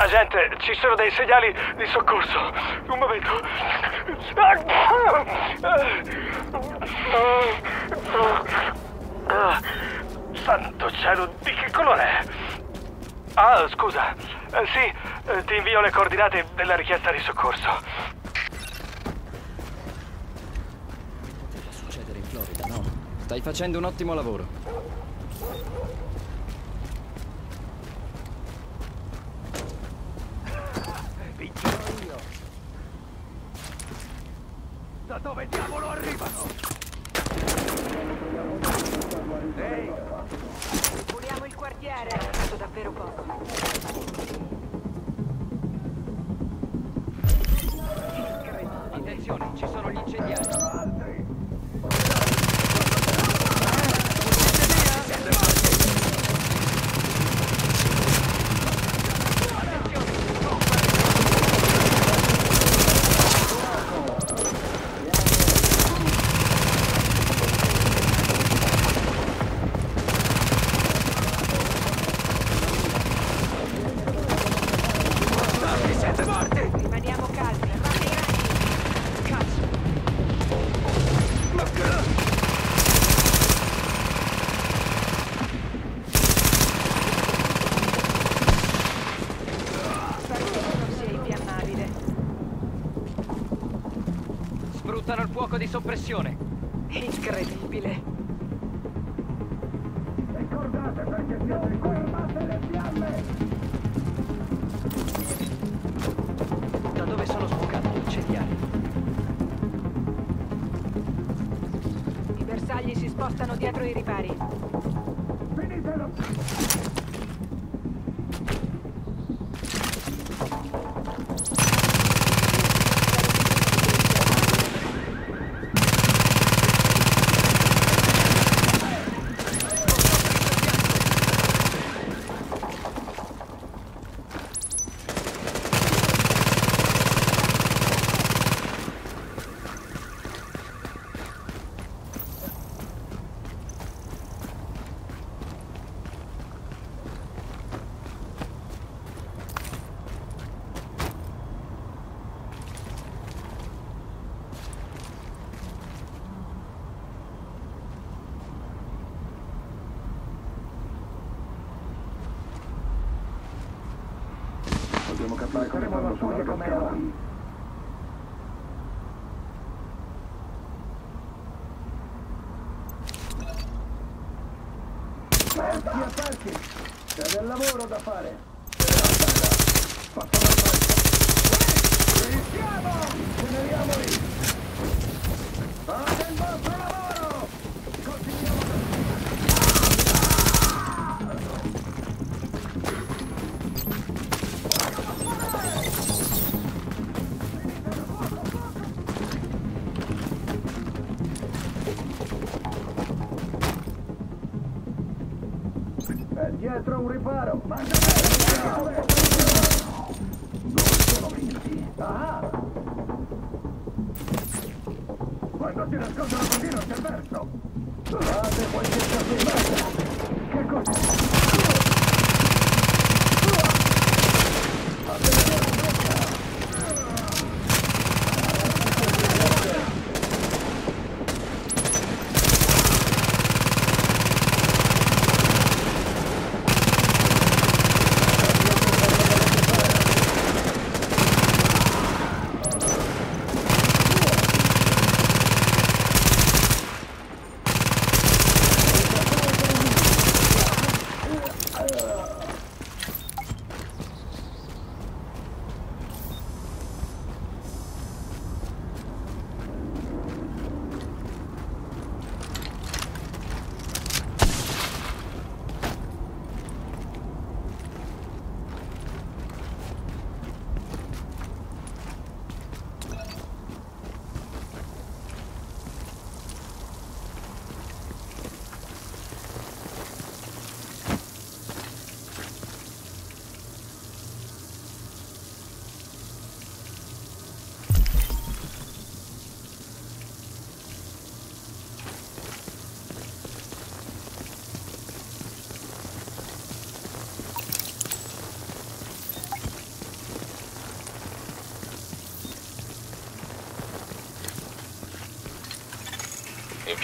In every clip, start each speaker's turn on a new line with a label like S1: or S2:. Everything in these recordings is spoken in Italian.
S1: Agente, ci sono dei segnali di soccorso. Un momento. Santo cielo, di che colore è? Ah, scusa. Eh, sì, eh, ti invio le coordinate della richiesta di soccorso.
S2: Poteva succedere in Florida, no? Stai facendo un ottimo lavoro.
S1: Da dove diavolo arrivano? Ehi,
S3: Puliamo il quartiere, è fatto davvero poco.
S2: Attenzione, ci sono gli incendiari. Sfruttano il fuoco di soppressione.
S3: Incredibile.
S1: Ricordate perché siete fermate le fiamme!
S2: Da dove sono sbucati gli incendiari?
S3: I bersagli si spostano dietro i ripari.
S4: Dobbiamo capire come vanno sulla scala. Aperti, aperti! C'è del lavoro da fare! Fatto la faccia! Iniziamo! Generiamo lì! Fate il vostro dietro un riparo! Mangiate! Non sono vinti! Ah! Quando si nascondono così non c'è verso! Fate qualche capimata! Che cosa?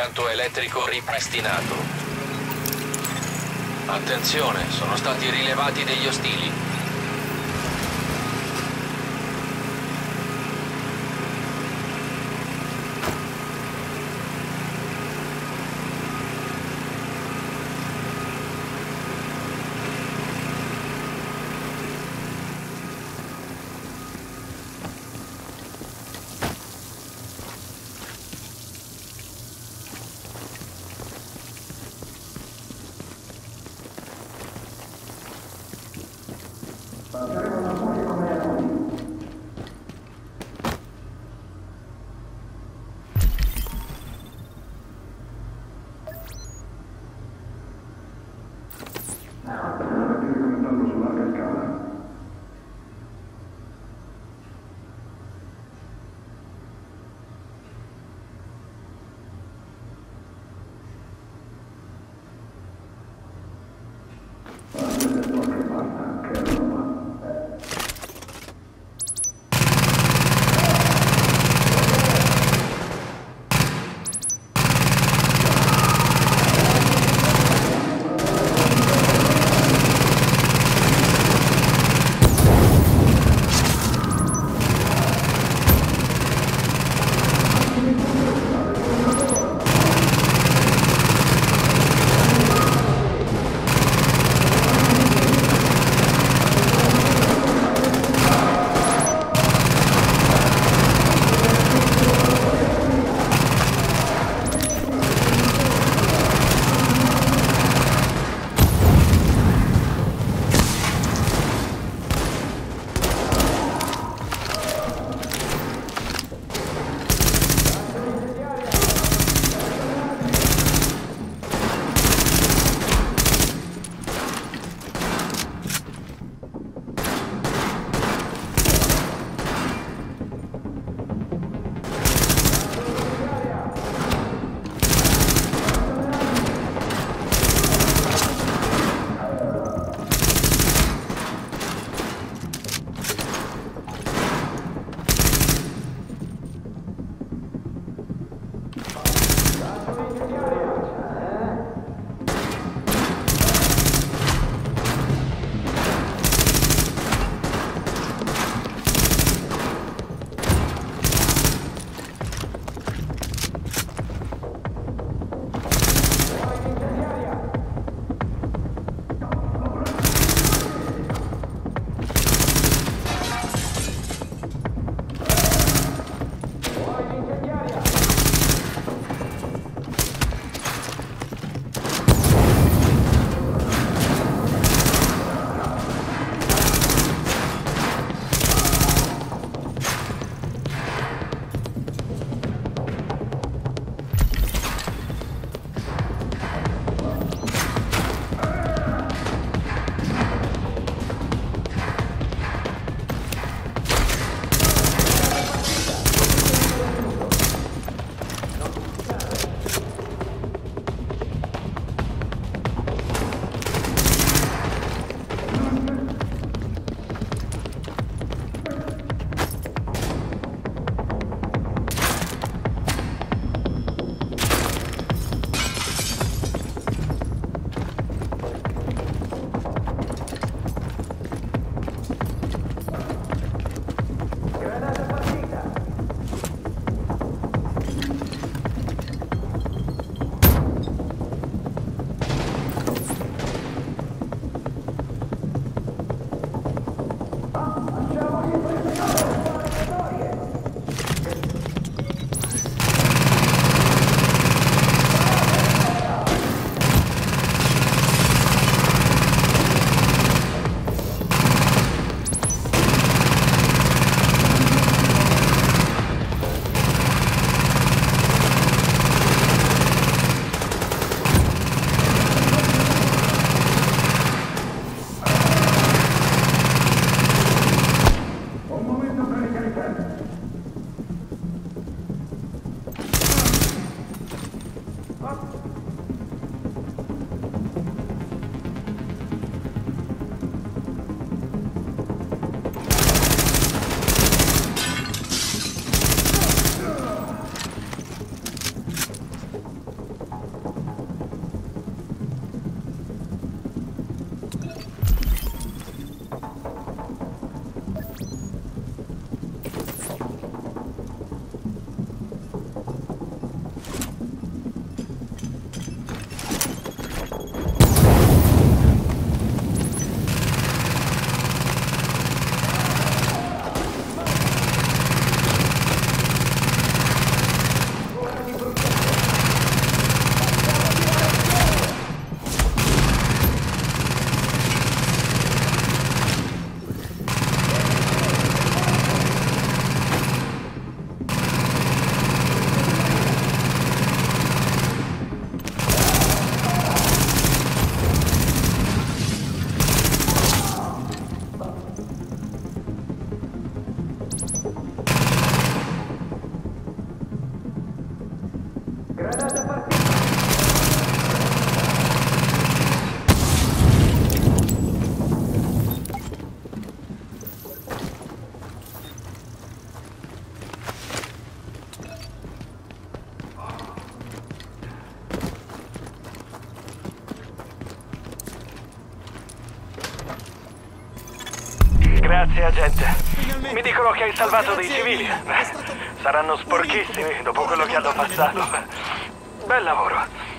S5: Impianto elettrico ripristinato. Attenzione, sono stati rilevati degli ostili.
S4: Gracias.
S1: Grazie, agente. Mi dicono che hai salvato dei civili. Saranno sporchissimi dopo quello che hanno passato. Bel lavoro.